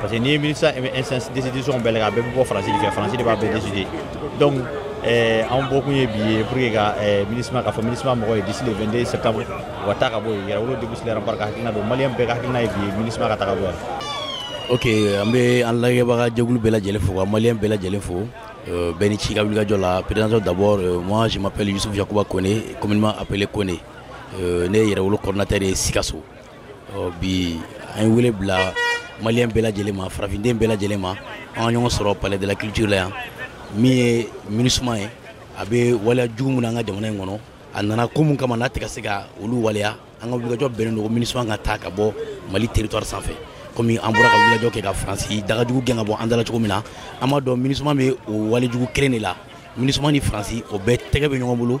parce que n'i ye ministre instance décision bɛɛ lajɛ a bɛɛ bɛ bɔ faransi de fɛ faransi de b'a bɛɛ décider donc eh, anw bɔkun ye bi ye pour que ka eh, minisma k'a fɔ minisma mɔgɔ ye d'ici le 22 septembre u ka taa ka bɔ yen yɛrɛwolo degusi lɛrɛn barika hakilina don maliyɛn bɛɛ ka hakilina ye bi ye minisma ka taa ka bɔ yan ok an bɛ an lagɛbaga jɛkulu bɛɛ lajɛlen fo ka maliyɛn bɛɛ lajɛlen fo euh, bɛɛ ni ci ka wulikajɔ la président d'abord euh, moi je m'appelle Youssouf Yakuba Kone communément appelé Kone euh, ne ye yɛrɛwolo coordinateur ye Sikaso ɔ bi an ye wele bila maliyɛn bɛɛ lajɛlen ma farafinden bɛɛ lajɛlen ma an ka ɲɔgɔn sɔrɔ palais de la culture la yan min ye minusuma ye a bɛ waleya jugu min na an ka jamana in kɔnɔ a nana ko min kama n'a tɛ ka se ka olu waleya an ka wulikajɔ bɛnnen don ko minusuma ka taa ka bɔ mali territoire sanfɛ komi an bɔra ka wulikajɔ kɛ ka faransi dagajugu gɛn ka bɔ an dala cogo min na an b'a dɔn minusuma bɛ o walejugu kelen de la minusuma ni faransi o bɛɛ tɛgɛ bɛ ɲɔgɔn bolo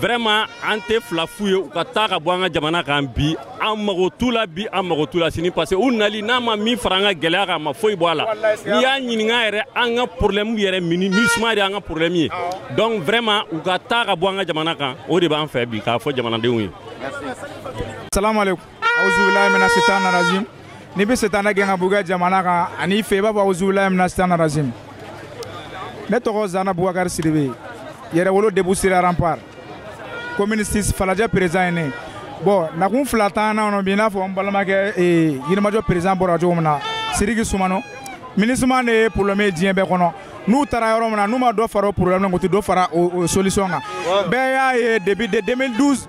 vraiment an tɛ fila f'u ye u ka taa ka bɔ an ka jamana kan bi an mago t'u la bi an mago t'u la sini parce que u nali n'a ma min fara an ka gɛlɛya kan a ma foyi bɔ a la n'i y'a ɲininka yɛrɛ an ka problème yɛrɛ mini ni suma de y'an ka problème ye donc vraiment u ka taa ka bɔ an ka jamana kan o de b'an fɛ bi k'a fɔ jamanadenw ye salamu aleykum awuzubilayi mina sitan narazim n'i bɛ sitanɛ gɛn ka bugɛ jamana kan ani fɛ i b'a fɔ awuzubilayi mina sitan narazim ne tɔgɔ zana bubakari siribe yɛrɛwolo debu sira rampar komini sis falajɛ perezan ye ne bɔn nakun fila tan na nɔ bi i n'a fɔ n balimakɛ eh, yirimajɔ perezan bɔra cogo min na siriki sumano minisiman de ye problème ye diɲɛ bɛɛ kɔnɔ n'u taara yɔrɔ min na n'u ma dɔ fara o problème na u tɛ dɔ fara o solution kan bɛɛ y'a ye depuis de 2012